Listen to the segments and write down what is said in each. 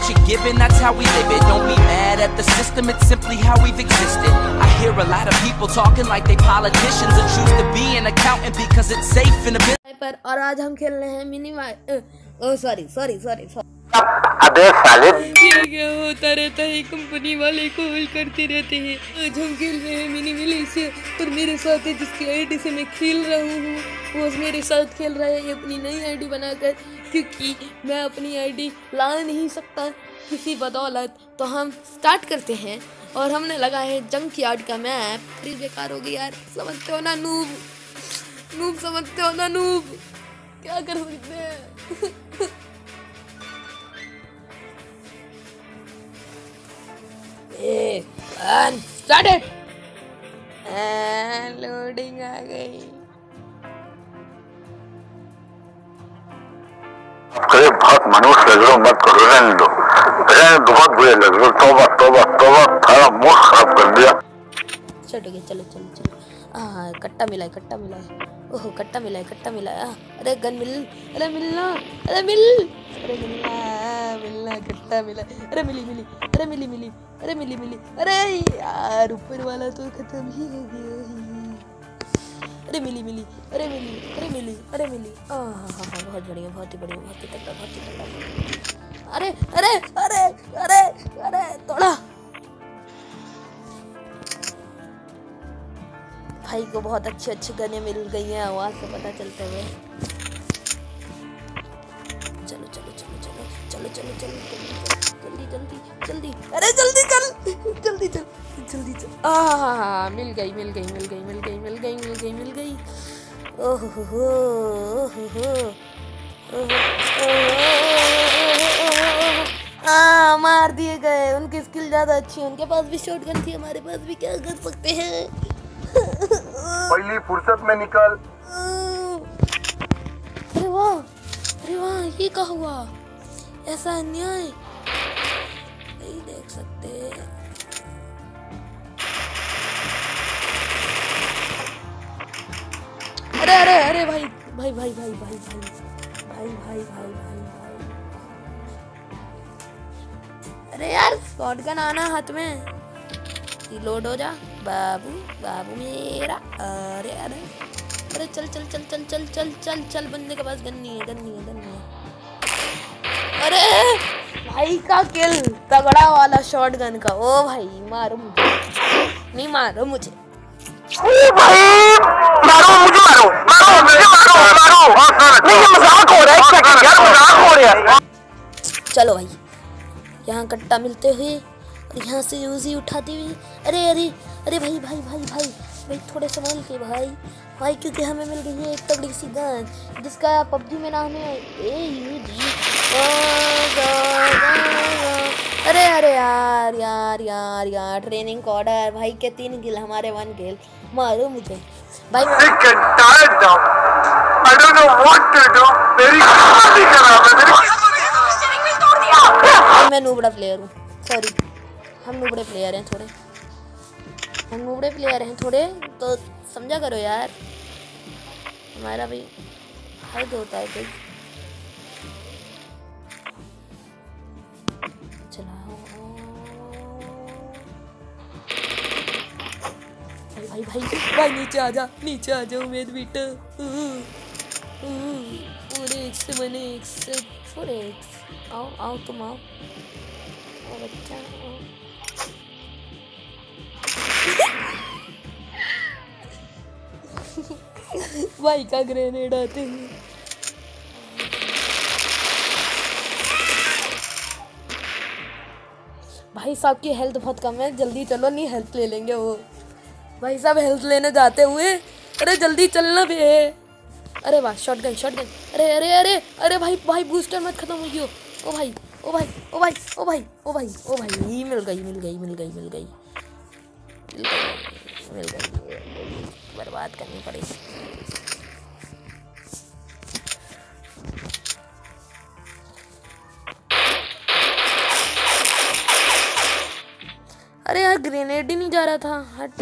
what you're given, that's how we live it. Don't be mad at the system, it's simply how we've existed. I hear a lot of people talking like they politicians and choose to be an accountant because it's safe in a business. पर और आज हम खेल रहे हैं mini oh sorry sorry sorry sorry अबे साले क्या होता रहता है कंपनी वाले कॉल करते रहते हैं। आज हम खेल रहे हैं मिनी मिली से और मेरे साथ है जिसकी आईडी से मैं खेल रहा हूँ। वो मेरे साथ खेल रहा है अपनी नई आईडी बनाकर, क्योंकि मैं अपनी आईडी ला नहीं सकता किसी बदौलत। तो हम स्टार्ट करते हैं, और हमने लगा है जंक यार्ड का मैप प्लीज़ बेकार हो गई यार, समझते हो ना नूब नूब समझते हो ना नूब क्या कर सकते हैं स्टार्टेड लोडिंग आ गई अरे बहुत मनुष्य लग रहे हो मत करो रहने दो रहने दो बहुत बुरे लग रहे हो तोबा तोबा तोबा सारा मूड खराब कर दिया। चलो गया चलो चलो चलो। हाँ कट्टा मिला है कट्टा मिला है। ओह कट्टा मिला है कट्टा मिला है। अरे गन मिल अरे मिलना अरे मिल। अरे मिलना। मिलना कट्टा मिला। अरे मिली मिली, अरे मिली मिली, अरे मिली मिली, अरे यार, ऊपर वाला तो खत्म ही हो गया अरे मिली मिली, अरे मिली अरे मिली अरे मिली। हाँ हाँ हाँ बहुत बढ़िया, बहुत ही बढ़िया, बहुत ही तगड़ा, बहुत ही तगड़ा। अरे अरे अरे अरे अरे तोड़ा भाई को बहुत अच्छे अच्छे गने मिल गई हैं, आवाज़ से पता चलते हुए चलो चलो जल्दी जल्दी जल्दी। अरे जल्दी चल जल्दी चल जल्दी चल। आ मिल गई मिल गई मिल गई मिल गई मिल गई मिल गई मिल गई। ओह हो हो मार दिए गए। उनकी स्किल ज़्यादा अच्छी है। उनके पास भी शॉट गन थी हमारे पास भी। क्या कर सकते हैं? पहली फुर्सत में निकल। अरे वाह अरे वाह ये क्या हुआ? ऐसा अन्याय नहीं देख सकते अरे अरे अरे भाई भाई भाई भाई भाई भाई भाई भाई भाई भाई अरे यार शॉट गन आना हाथ में लोड हो जा बाबू बाबू मेरा अरे अरे अरे चल चल चल चल चल चल चल चल बंदे के पास गन नहीं है गन नहीं है गन नहीं है अरे भाई का किल तगड़ा वाला शॉट गन का। ओ भाई मारो मुझे। नहीं मारो मुझे। मारो मुझे मारो मारो मुझे मारो मारो। नहीं ये मज़ाक हो रहा है क्या यार मज़ाक हो रहा है। चलो भाई यहाँ कट्टा मिलते हुए यहाँ से यूजी उठाते हुए अरे अरे अरे भाई भाई भाई भाई भाई थोड़े संभाल के भाई। भाई क्योंकि हमें मिल गई है एक तगड़ी सी गन जिसका पबजी में नाम है ए यू जी अरे अरे यार यार यार यार ट्रेनिंग का ऑर्डर भाई के तीन गिल हमारे वन गिल। मारो मुझे। भाई. I don't know what to do. मेरी खराब है मेरी मैं नूबड़ा प्लेयर हूँ। सॉरी हम नूबड़े प्लेयर हैं थोड़े। हम नूबड़े प्लेयर हैं थोड़े। तो समझा करो यार। हमारा भी हद होता है भाई भाई भाई, नीचे आ जा, नीचे आ जाओ मेरे बेटा। Four X, one X, four X. आओ आओ तुम आओ। बच्चा भाई का ग्रेनेड आते हैं। भाई साहब की हेल्थ बहुत कम है, जल्दी चलो, नहीं हेल्थ ले लेंगे वो। भाई साहब हेल्थ लेने जाते हुए। अरे, जल्दी चलना भी है। अरे वाह शॉटगन शॉटगन अरे अरे अरे अरे भाई भाई बूस्टर मत खत्म हो गयो। ओ भाई ओ भाई ओ भाई ओ भाई ओ भाई ओ भाई गई, मिल गई मिल गई मिल गई। मिल गई मिल गई, बर्बाद करनी पड़ेगी अरे यार ग्रेनेड ही नहीं जा रहा था, हट।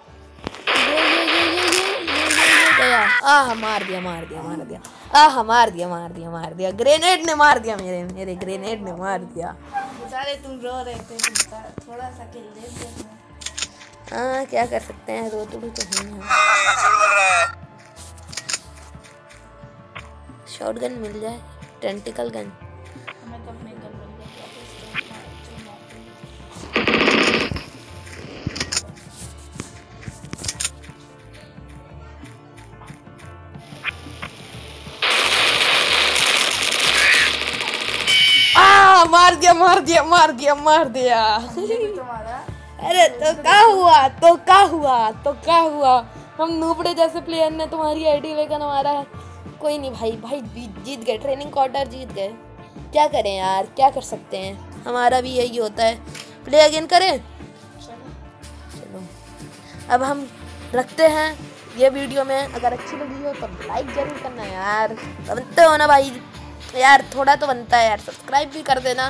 गया आह मार दिया मार दिया मार दिया। आह मार दिया मार दिया मार दिया। ग्रेनेड ने मार दिया मेरे मेरे ग्रेनेड ने मार दिया। बेचारे तुम रो रहे थे थोड़ा सा खेल दे हाँ क्या कर सकते हैं? रो तो भी तो हैं। शॉटगन मिल जाए टेंटिकल गन हमें तो अपने घर दिया मार दिया मार दिया मार दिया अरे तो क्या हुआ तो क्या हुआ तो क्या हुआ। हम नूबड़े जैसे प्लेयर ने तुम्हारी आईडी लेकर मारा है। कोई नहीं भाई भाई जीत गए ट्रेनिंग क्वार्टर जीत गए। क्या करें यार, क्या कर सकते हैं? हमारा भी यही होता है। प्ले अगेन करें? चलो। अब हम रखते हैं ये वीडियो में। अगर अच्छी लगी हो तो लाइक ज़रूर करना यार। बनते हो ना भाई। यार, थोड़ा तो बनता है यार सब्सक्राइब भी कर देना।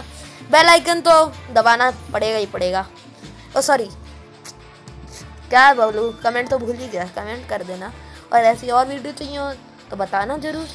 बेल आइकन तो दबाना पड़ेगा ही पड़ेगा। ओ सॉरी क्या बोलूँ कमेंट तो भूल ही गया कमेंट कर देना। और ऐसी और वीडियो चाहिए हो तो बताना ज़रूर।